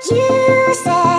You said